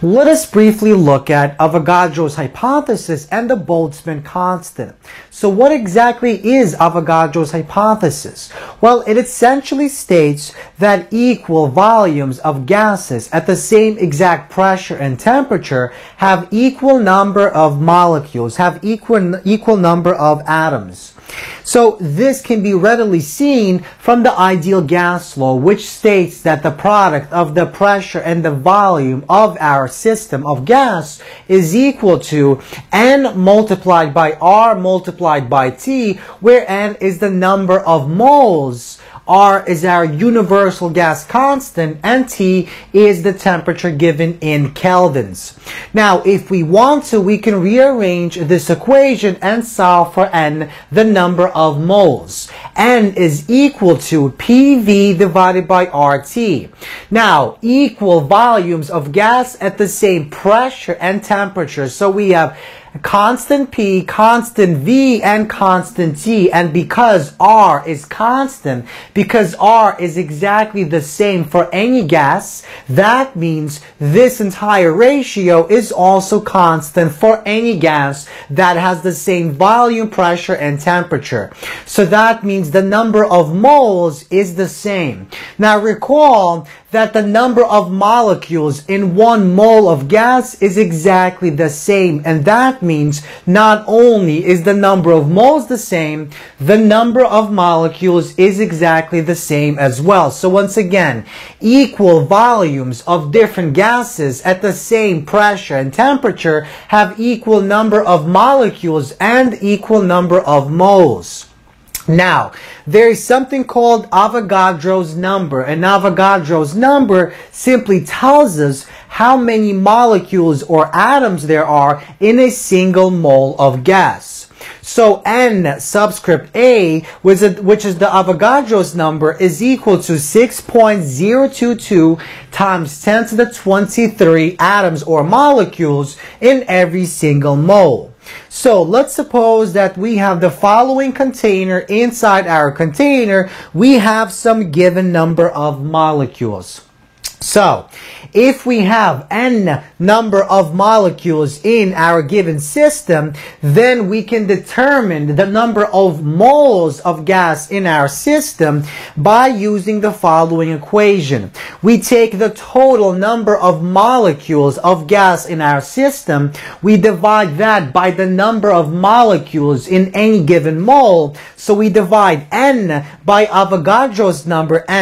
Let us briefly look at Avogadro's hypothesis and the Boltzmann constant. So what exactly is Avogadro's hypothesis? Well, it essentially states that equal volumes of gases at the same exact pressure and temperature have equal number of molecules, have equal, equal number of atoms. So this can be readily seen from the ideal gas law, which states that the product of the pressure and the volume of our system of gas is equal to N multiplied by R multiplied by T, where N is the number of moles R is our universal gas constant and T is the temperature given in kelvins. Now, if we want to, we can rearrange this equation and solve for N, the number of moles. N is equal to PV divided by RT. Now, equal volumes of gas at the same pressure and temperature. So we have constant P, constant V, and constant T. And because R is constant, because R is exactly the same for any gas, that means this entire ratio is also constant for any gas that has the same volume, pressure, and temperature. So that means the number of moles is the same. Now recall that the number of molecules in one mole of gas is exactly the same. And that means not only is the number of moles the same, the number of molecules is exactly the same as well. So once again, equal volumes of different gases at the same pressure and temperature have equal number of molecules and equal number of moles. Now, there is something called Avogadro's number, and Avogadro's number simply tells us how many molecules or atoms there are in a single mole of gas. So n subscript a, which is the Avogadro's number, is equal to 6.022 times 10 to the 23 atoms or molecules in every single mole. So let's suppose that we have the following container. Inside our container, we have some given number of molecules. So, if we have n number of molecules in our given system, then we can determine the number of moles of gas in our system by using the following equation. We take the total number of molecules of gas in our system, we divide that by the number of molecules in any given mole, so we divide n by Avogadro's number Na,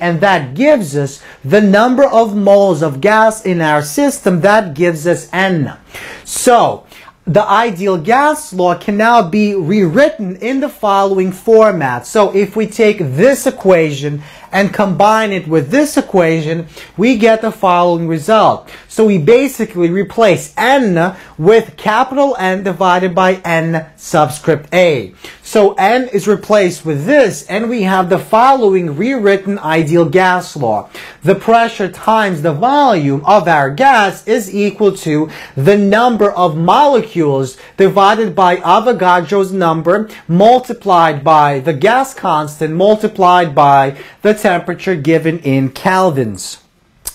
and that gives us the number of moles of gas in our system, that gives us N. So, the ideal gas law can now be rewritten in the following format. So if we take this equation and combine it with this equation, we get the following result. So we basically replace n with capital N divided by n subscript a. So n is replaced with this, and we have the following rewritten ideal gas law. The pressure times the volume of our gas is equal to the number of molecules divided by Avogadro's number multiplied by the gas constant multiplied by the temperature given in kelvins.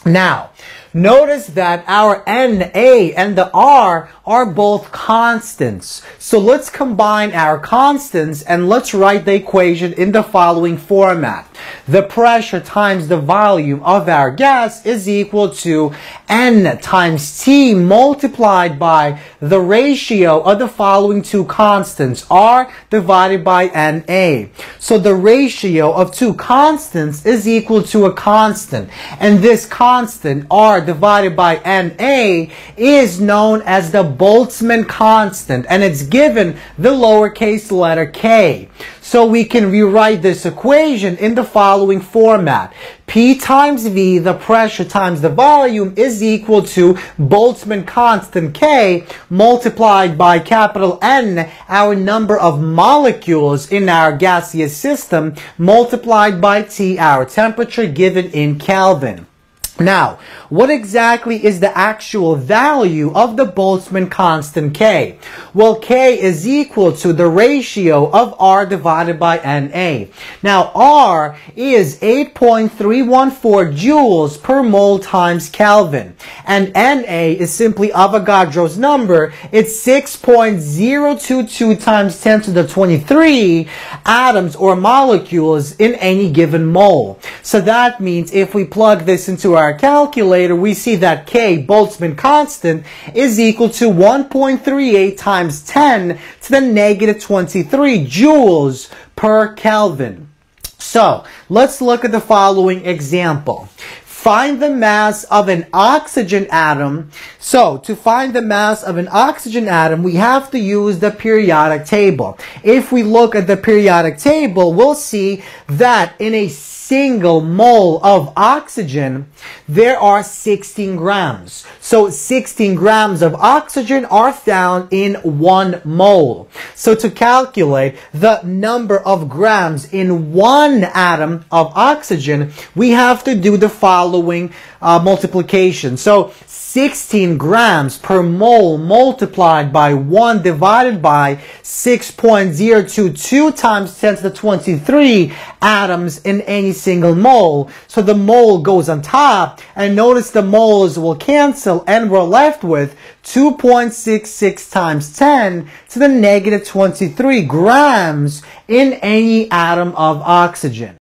Now, notice that our Na and the R are both constants. So let's combine our constants and let's write the equation in the following format. The pressure times the volume of our gas is equal to N times T multiplied by the ratio of the following two constants, R divided by Na. So the ratio of two constants is equal to a constant. And this constant, Divided by Na, is known as the Boltzmann constant, and it's given the lowercase letter k. So we can rewrite this equation in the following format. P times V, the pressure times the volume, is equal to Boltzmann constant K multiplied by capital N, our number of molecules in our gaseous system, multiplied by T, our temperature given in Kelvin. Now, what exactly is the actual value of the Boltzmann constant K? Well, K is equal to the ratio of R divided by NA. Now, R is 8.314 joules per mole times Kelvin. And NA is simply Avogadro's number. It's 6.022 times 10 to the 23 atoms or molecules in any given mole. So that means if we plug this into our our calculator, we see that K, Boltzmann constant, is equal to 1.38 times 10 to the negative 23 joules per Kelvin. So, let's look at the following example. Find the mass of an oxygen atom. So, to find the mass of an oxygen atom, we have to use the periodic table. If we look at the periodic table, we'll see that in a single mole of oxygen, there are 16 grams. So 16 grams of oxygen are found in one mole. So to calculate the number of grams in one atom of oxygen, we have to do the following uh, multiplication. So 16 grams per mole multiplied by 1 divided by 6.022 times 10 to the 23 atoms in any single mole. So the mole goes on top and notice the moles will cancel and we're left with 2.66 times 10 to the negative 23 grams in any atom of oxygen.